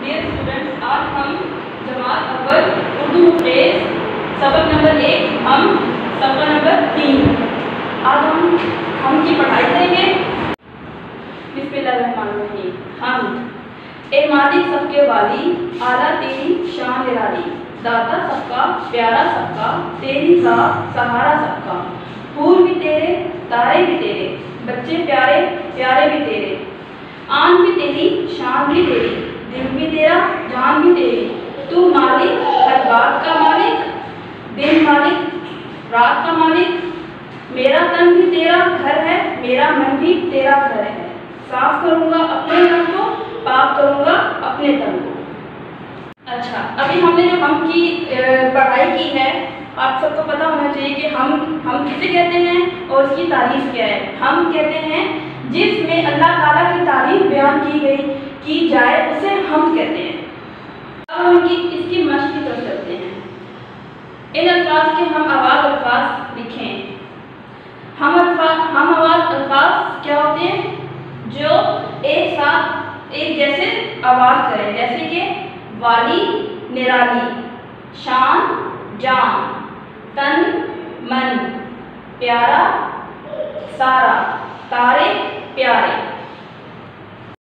Dear students आज हम जमात अव्वल उर्दू फ्रेज सबक नंबर एक, हम सफ़र नंबर तीन। आज हम हम की पढ़ाई करेंगे। बिस्मिल्लाहिर्रहमानिर्रहीम हम, ए मालिक सबके वाली, आला तेरी शान निराली। दाता सबका, प्यारा सबका, तेरी सा सहारा सबका। फूल भी तेरे, तारे भी तेरे। बच्चे प्यारे प्यारे भी तेरे। आन भी तेरी, शान भी तेरी। भी तेरा जान भी तेरी। तू मालिक, हर बात का मालिक, दिन मालिक, रात का मालिक। मेरा तन भी तेरा घर है, मेरा मन भी तेरा घर है। साफ़ करूँगा अपने तन को, पाप करूँगा अपने तन को। अच्छा अभी हमने जो हम की पढ़ाई की है, आप सबको पता होना चाहिए कि हम हम किसे कहते हैं और उसकी तारीफ़ क्या है? हम कहते हैं, जिसमें अल्लाह ताला की तारीफ़ बयान की गई, की जाए, उसे हम कहते हैं। अब हम की, इसकी मश्क की तरफ़ चलते हैं। इन अल्फाज के हम आवाज़ अल्फाज लिखें। हम अल्फाज हम आवाज़ अल्फाज क्या होते हैं? जो एक साथ, एक जैसे आवाज़ करें, जैसे कि वाली, निराली, शान, जान, तन, मन, प्यारा, सारा, तारे, प्यारे।